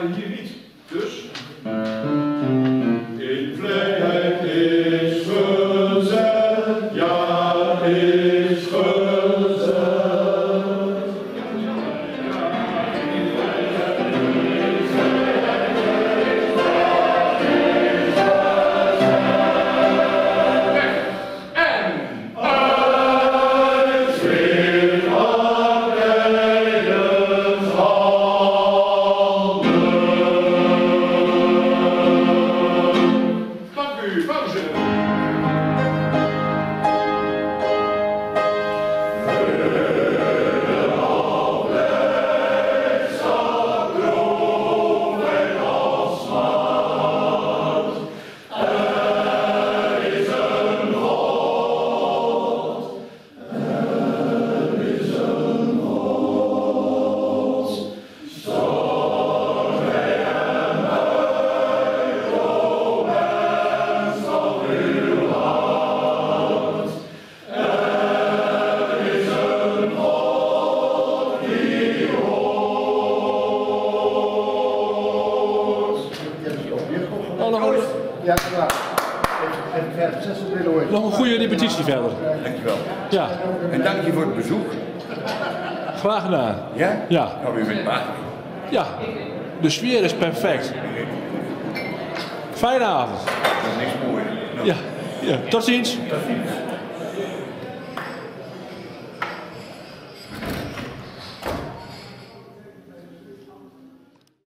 Dus... Eh. In vrijheid is gezet, ja is gezet. In is is. En Ja, klaar. Nog een goede repetitie verder. Dankjewel. Ja, En dank je voor het bezoek. graag gedaan. Ja? Ja. Nou, u bent. Ja, de sfeer is perfect. Fijne avond. Dat is niks. Nou, Ja, ja. tot ziens. tot ziens.